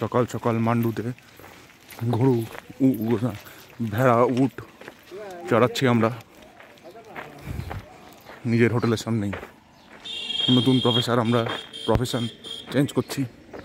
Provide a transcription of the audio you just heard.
সকাল সকাল মান্ডুতে গরু ভেড়া, উট চড়াচ্ছি আমরা। নিজের হোটেলের সামনেই। নতুন প্রফেসর আমরা প্রফেশন চেঞ্জ করছি।